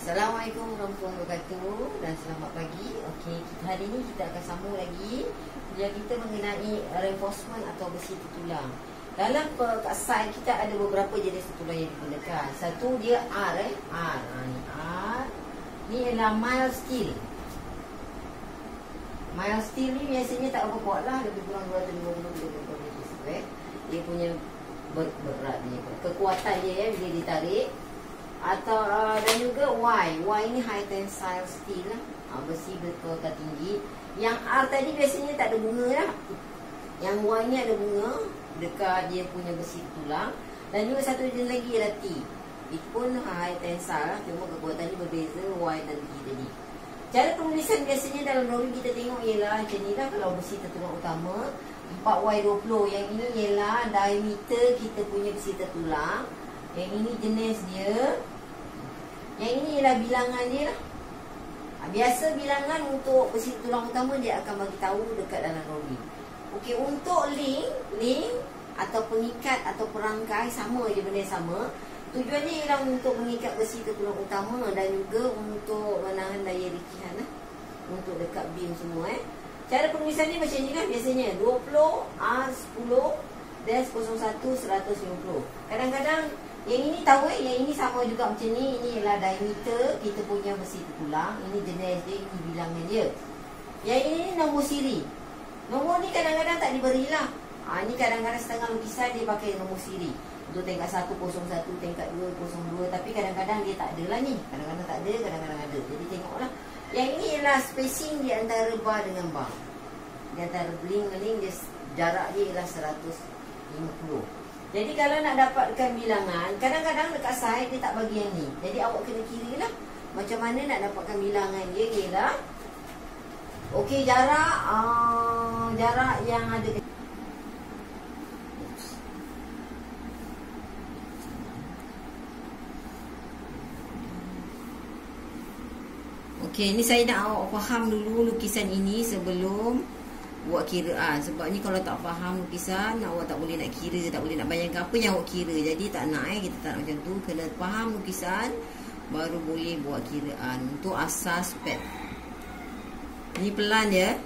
Assalamualaikum warahmatullahi wabarakatuh dan selamat pagi. Okey, hari ini kita akan sambung lagi dia kita mengenai reinforcement atau besi tulang. Dalam kat side kita ada beberapa jenis tulang yang digunakan. Satu dia R eh, R. Ha, ni R. Ni ialah mild steel. Mild steel ni biasanya tak apa kuat lah Lebih kurang 250 km eh. Dia punya ber berat dia Kekuatan dia ya bila ditarik atau uh, dan juga Y. Y ni high tensile steel lah. Uh, besi berkekuatan tinggi. Yang R tadi biasanya tak ada bunga lah. Yang Y ni ada bunga. Dekat dia punya besi tulang dan juga satu jenis lagi ialah T. Itu pun high tensile lah. Cuma kekuatan ni berbeza Y dan T tadi. Cara penulisan biasanya dalam drawing kita tengok ialah macam ni lah. Kalau besi tertulang utama 4Y20 yang ini ialah diameter kita punya besi tertulang. Yang ini jenis dia Yang ini ialah bilangan dia lah. Ha, Biasa bilangan untuk besi tulang utama Dia akan bagi tahu dekat dalam roli Okey, untuk link Link atau pengikat atau perangkai Sama je benda sama. Tujuannya ialah untuk mengikat besi tulang utama Dan juga untuk menahan daya rikihan lah Untuk dekat beam semua eh. Cara penulisan ni macam ni kan biasanya 20 R10 Des 01 150 Kadang-kadang yang ini tahu eh, yang ini sama juga macam ni. Ini ialah diameter kita punya besi tulang. Ini jenis dia, ini bilangan dia. Yang ini nombor siri. Nombor ni kadang-kadang tak diberilah. Ha, ini kadang-kadang setengah lukisan dia pakai nombor siri. Untuk tingkat 101, tingkat 202. Tapi kadang-kadang dia tak ada lah ni. Kadang-kadang tak ada, kadang-kadang ada. Jadi tengoklah. Yang ini ialah spacing di antara bar dengan bar. Di antara dia, jarak dia ialah 150. Jadi kalau nak dapatkan bilangan, kadang-kadang dekat side dia tak bagi yang ni. Jadi awak kena kira lah. Macam mana nak dapatkan bilangan dia ialah Okey jarak uh, jarak yang ada Okey, ni saya nak awak faham dulu lukisan ini sebelum buat kiraan sebab ni kalau tak faham lukisan awak tak boleh nak kira tak boleh nak bayangkan apa yang awak kira. Jadi tak nak eh kita tak nak macam tu. Kena faham lukisan baru boleh buat kiraan untuk asas pet. Ni pelan ya.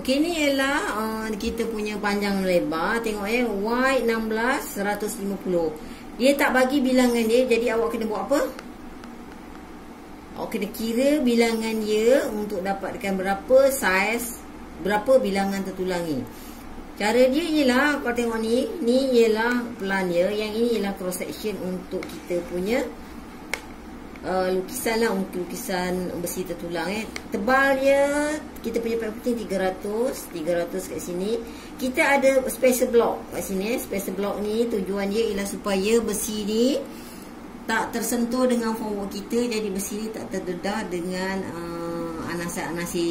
Okey ni ialah uh, kita punya panjang lebar. Tengok ya y 16 150 dia tak bagi bilangan dia. Jadi awak kena buat apa Awak kena kira bilangan dia untuk dapatkan berapa saiz, berapa bilangan tertulang ni. Cara dia ialah, kalau tengok ni, ni ialah plan dia. Yang ini ialah cross section untuk kita punya uh, lukisan lah, untuk lukisan besi tertulang. Eh. Tebal dia, kita punya paper 300, 300 kat sini. Kita ada spacer block kat sini. Eh. Spacer block ni tujuan dia ialah supaya besi ni tak tersentuh dengan forward kita jadi besi ni tak terdedah dengan uh, anasi-anasi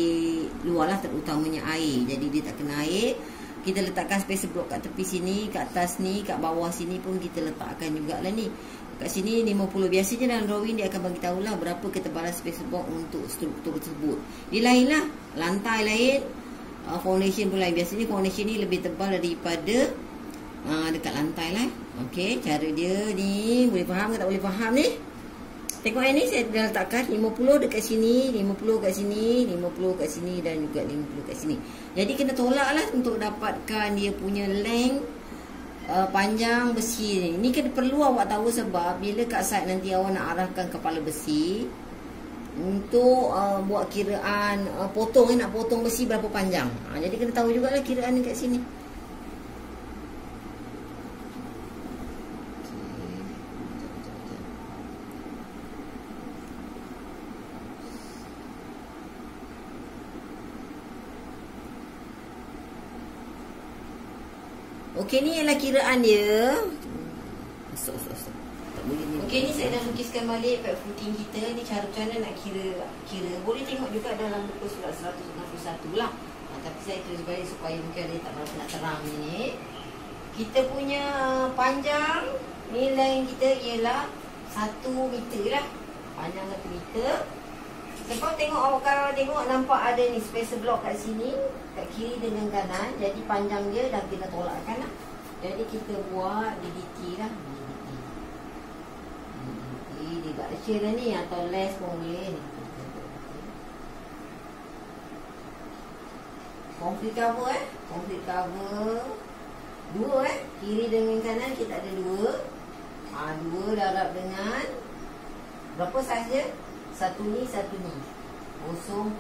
luar lah terutamanya air. Jadi dia tak kena air. Kita letakkan spacer block kat tepi sini kat atas ni kat bawah sini pun kita letakkan juga lah ni. Kat sini 50 biasanya dalam drawing dia akan bagi tahulah berapa ketebalan spacer block untuk struktur tersebut. Dia lain lah lantai lain uh, foundation pun lain. Biasanya foundation ni lebih tebal daripada uh, dekat lantai lah Okey, cara dia ni boleh faham ke tak boleh faham ni? Tengok yang ni saya dah letakkan 50 dekat sini, 50 kat sini, 50 kat sini dan juga 50 kat sini. Jadi kena tolak lah untuk dapatkan dia punya length uh, panjang besi ni. Ni kena perlu awak tahu sebab bila kat side nanti awak nak arahkan kepala besi untuk uh, buat kiraan uh, potong eh, nak potong besi berapa panjang. Ha, jadi kena tahu jugalah kiraan ni kat sini. Okey ni ialah kiraan dia. Masuk masuk masuk. Tak boleh ni. Okey ni saya dah lukiskan balik pet footing kita. Ni cara cara nak kira kira. Boleh tengok juga dalam buku surat 161 lah. Ha, tapi saya tulis balik supaya mungkin ada tak berapa nak terang ni. Kita punya panjang nilai kita ialah 1 meter lah. Panjang 1 meter. Sebab tengok awak kalau tengok nampak ada ni spacer block kat sini kat kiri dengan kanan jadi panjang dia dah kena tolakkan lah. Jadi kita buat DDT lah DDT. reduction lah ni atau less pun boleh ni. Complete cover eh. Complete cover. Dua eh. Kiri dengan kanan kita ada dua. Ha, dua darab dengan berapa saiz dia? Satu ni, satu ni. 0.05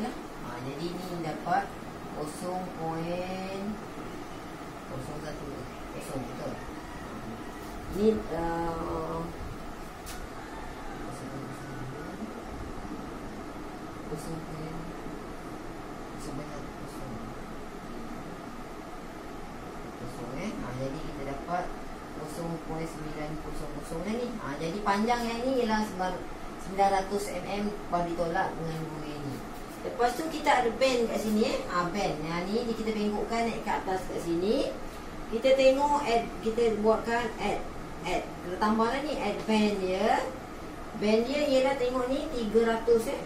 lah. Ha, jadi ni dapat 0.01. Kosong betul. Ni uh, kosong sebanyak kosong kosong eh ha, jadi kita dapat 0.900 ni ha, jadi panjang yang ni ialah 900 mm bagi tolak dengan bunga ni lepas tu kita ada band kat sini eh? Ha, band. Yang ni kita bengkokkan naik ke atas kat sini. Kita tengok add kita buatkan add add kita tambahlah ni add band dia. Band dia ialah tengok ni 300 eh?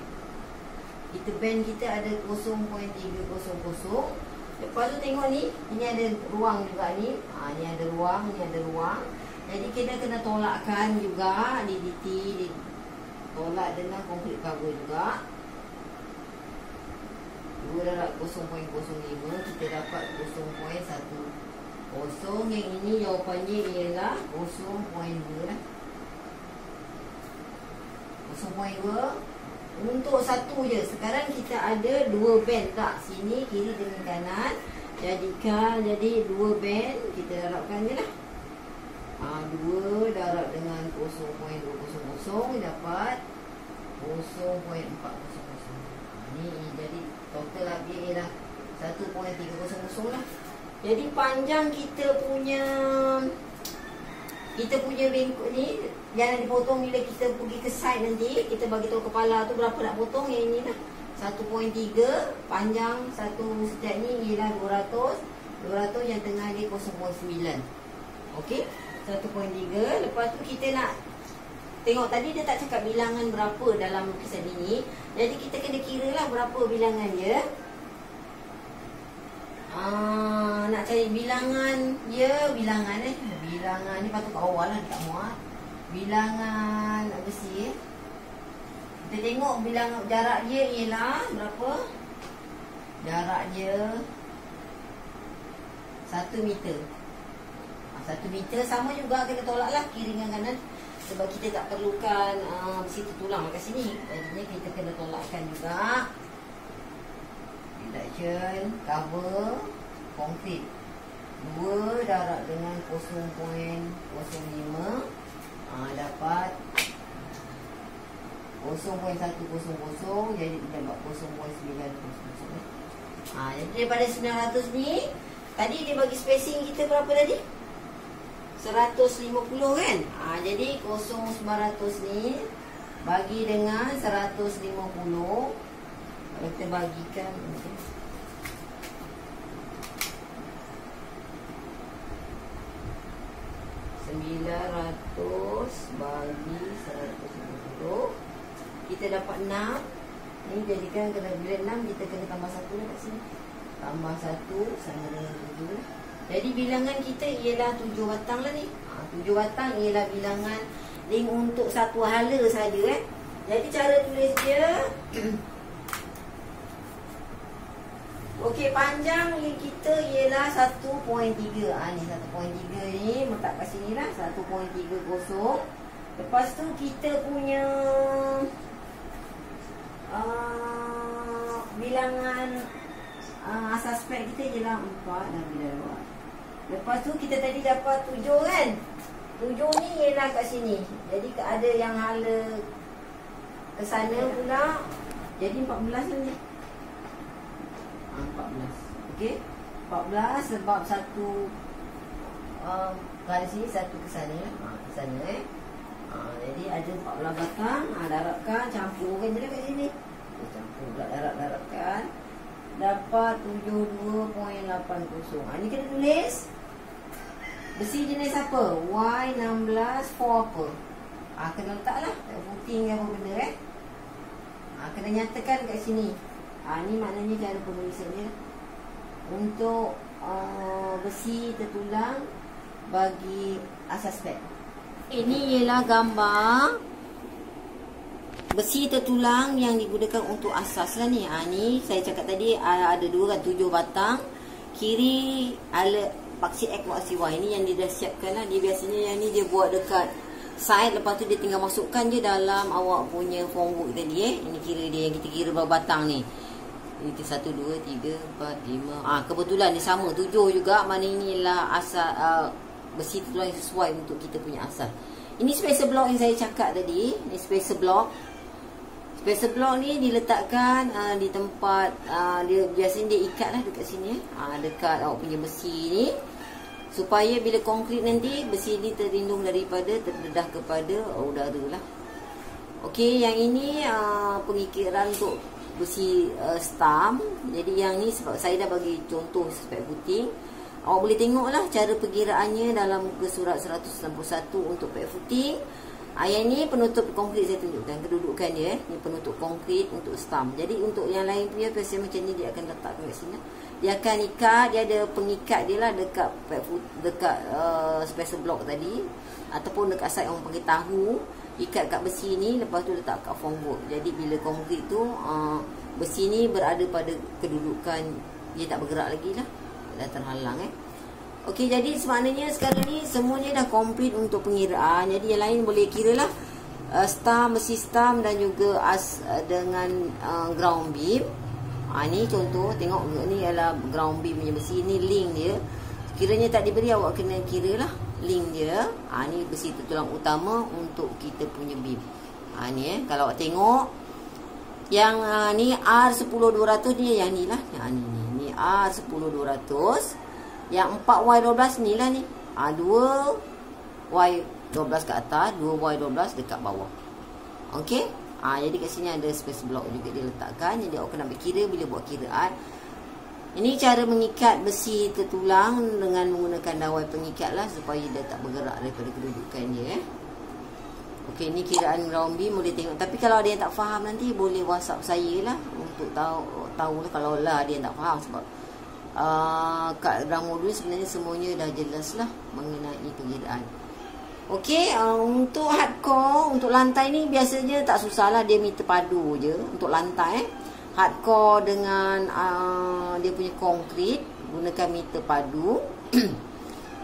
Kita band kita ada 0.300 lepas tu tengok ni ini ada ruang juga ni. Ha, ni ada ruang ni ada ruang. Jadi kita kena tolakkan juga DDT di tolak dengan konkret cover juga. 2 darab 0.05 kita dapat 0.1 kosong. Yang ini jawapannya ialah 0.2 lah 0.2 untuk satu je. Sekarang kita ada dua band tak Sini kiri dengan kanan. Jadikan jadi dua band Kita darabkan je lah ha, Dua darab dengan 0.200 Dapat 0.400 ha, Ni jadi total lagi ialah 1.300 lah. Jadi panjang kita punya kita punya bengkok ni jangan dipotong bila kita pergi ke site nanti kita bagi tahu kepala tu berapa nak potong yang ini lah. 1.3 panjang satu setiap ni ialah 200 200 yang tengah dia 0.9 okey 1.3 lepas tu kita nak tengok tadi dia tak cakap bilangan berapa dalam lukisan ini jadi kita kena kira lah berapa bilangan dia. Ah, nak cari bilangan ya bilangan eh. Bilangan ni patut kat bawah lah tak muat. Bilangan besi eh. Kita tengok bilangan jarak dia ialah berapa? Jarak dia 1 meter 1 meter sama juga kena tolak lah kiri dengan kanan sebab kita tak perlukan uh, besi tertulang kat sini. Jadi kita kena tolakkan juga. Reduction cover konkret dua darab dengan 0.05 ha, dapat 0.100 jadi kita dapat 0.900 ha, jadi daripada 900 ni tadi dia bagi spacing kita berapa tadi 150 kan? Ha, jadi 0.900 ni bagi dengan 150 kita bagikan sembilan ratus bagi seratus puluh. Kita dapat enam. Ni jadikan kena bila enam kita kena tambah satu lah kat sini. Tambah satu sama dengan tujuh jadi bilangan kita ialah tujuh batang lah ni ha, tujuh batang ialah bilangan link untuk satu hala saja eh jadi cara tulis dia Okey, panjang link kita ialah 1.3. Ah ni 1.3 ni letak kat sini lah 1.30. Lepas tu kita punya uh, bilangan uh, asas spek kita ialah 4 dan bila luar. Lepas tu kita tadi dapat 7 kan? 7 ni ialah kat sini. Jadi ada yang hala ke sana pula. Jadi 14 ni. 14 Okey 14 sebab satu um, Kali sini satu ke sana ha, Ke sana eh ha, Jadi ada 14 batang ha, Darabkan Campurkan je lah kat sini 4720. Ha, ni kita tulis. Besi jenis apa? Y16 for apa? Ha, kena letak lah. Tak apa benda eh. Ha, kena nyatakan kat sini. Ha, ni maknanya cara penulisannya. Untuk uh, besi tertulang bagi asas pet. Ini ialah gambar besi tertulang yang digunakan untuk asas lah ni. Ha, ni saya cakap tadi ada dua kan tujuh batang. Kiri ala paksi X paksi Y ni yang dia dah siapkan lah. Dia biasanya yang ni dia buat dekat side lepas tu dia tinggal masukkan je dalam awak punya formwork tadi eh. Ini kira dia yang kita kira berapa batang ni. Itu satu, dua, tiga, empat, lima. Ah kebetulan ni sama tujuh juga. Mana ini inilah asal uh, besi tulang yang sesuai untuk kita punya asal. Ini spacer block yang saya cakap tadi. Ini spacer block. Spacer block ni diletakkan uh, di tempat uh, dia biasanya dia ikat lah dekat sini. Uh, dekat awak punya besi ni. Supaya bila konkrit nanti besi ni terlindung daripada terdedah kepada udara lah. Okey, yang ini uh, pengikiran untuk besi uh, stam. Jadi yang ni sebab saya dah bagi contoh spek puting. Awak boleh tengoklah cara perkiraannya dalam muka surat 191 untuk pack footing. Yang ni penutup konkrit saya tunjukkan kedudukan dia. Eh. Ini penutup konkrit untuk stam. Jadi untuk yang lain punya biasanya macam ni dia akan letakkan kat sini. Dia akan ikat, dia ada pengikat dia lah dekat dekat uh, spacer block tadi. Ataupun dekat side orang panggil tahu. Ikat kat besi ni lepas tu letak kat formwork. Jadi bila konkrit tu uh, besi ni berada pada kedudukan dia tak bergerak lagi lah dah terhalang eh. Okey jadi semaknanya sekarang ni semuanya dah komplit untuk pengiraan. Jadi yang lain boleh kira lah uh, stam, besi stam dan juga as uh, dengan uh, ground beam. Ha, ni contoh tengok ni adalah ground beam punya besi ni link dia. Kiranya tak diberi awak kena kira lah link dia. Ha, ni besi tu tulang utama untuk kita punya beam. Ha, ni eh kalau awak tengok yang uh, ni R10200 ni yang ni lah. Ha, ni ni. A 10200 yang 4Y12 ni lah ni. Ha, 2Y12 kat atas 2Y12 dekat bawah. Ok ha, jadi kat sini ada space block juga dia letakkan. Jadi awak kena kira bila buat kiraan. Ini cara mengikat besi tertulang dengan menggunakan dawai pengikat lah supaya dia tak bergerak daripada kedudukan dia eh. Okey, ni kiraan ground beam boleh tengok. Tapi kalau ada yang tak faham nanti boleh WhatsApp saya lah untuk tahu tahu lah kalau lah dia tak faham sebab uh, kat modul sebenarnya semuanya dah jelas lah mengenai pengiraan. Okey, uh, untuk hardcore, untuk lantai ni biasanya tak susah lah dia meter padu je untuk lantai. Eh. Hardcore dengan uh, dia punya konkrit gunakan meter padu.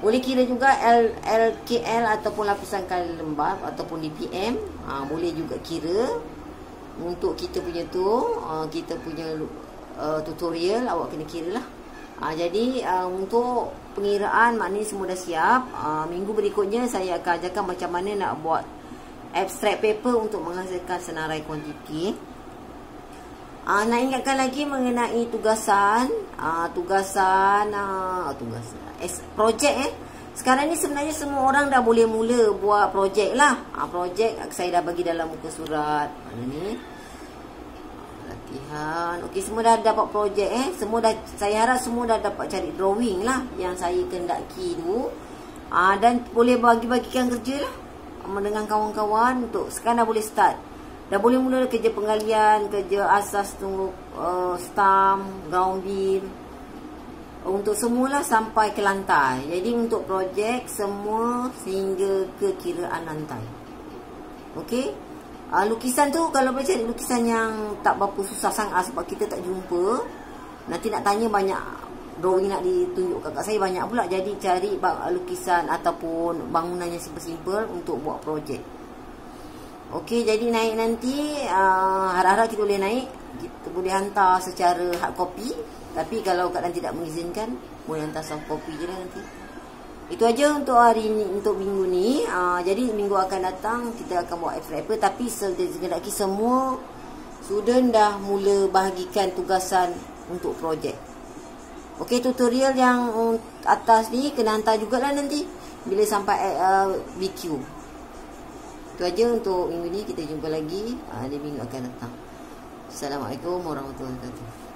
boleh kira juga L, LKL ataupun lapisan kali lembab ataupun DPM. Uh, boleh juga kira untuk kita punya tu uh, kita punya uh, tutorial awak kena kira lah uh, jadi uh, untuk pengiraan maknanya semua dah siap uh, minggu berikutnya saya akan ajarkan macam mana nak buat abstract paper untuk menghasilkan senarai kuantiti uh, nak ingatkan lagi mengenai tugasan uh, tugasan uh, tugasan projek eh sekarang ni sebenarnya semua orang dah boleh mula buat projek lah. Ha, projek saya dah bagi dalam muka surat. Mana ni? Latihan. Okey, semua dah dapat projek eh. Semua dah saya harap semua dah dapat cari drawing lah yang saya kendaki tu. Ha, dan boleh bagi-bagikan kerja lah dengan kawan-kawan untuk sekarang dah boleh start. Dah boleh mula kerja penggalian, kerja asas tu uh, stamp, ground beam untuk semula sampai ke lantai. Jadi untuk projek semua sehingga ke kiraan lantai. Okey. Uh, lukisan tu kalau boleh cari lukisan yang tak berapa susah sangat sebab kita tak jumpa. Nanti nak tanya banyak drawing nak ditunjuk kat saya banyak pula. Jadi cari lukisan ataupun bangunan yang simple-simple untuk buat projek. Okey, jadi naik nanti uh, harap-harap kita boleh naik. Kita boleh hantar secara hard copy tapi kalau keadaan tidak mengizinkan Boleh hantar soft copy je lah nanti Itu aja untuk hari ni Untuk minggu ni. Uh, Jadi minggu akan datang Kita akan buat F rapper Tapi sekejap semua Student dah mula bahagikan tugasan Untuk projek. Okey tutorial yang atas ni Kena hantar jugalah nanti Bila sampai uh, BQ Itu aja untuk minggu ni. Kita jumpa lagi uh, Di minggu akan datang. Assalamualaikum warahmatullahi wabarakatuh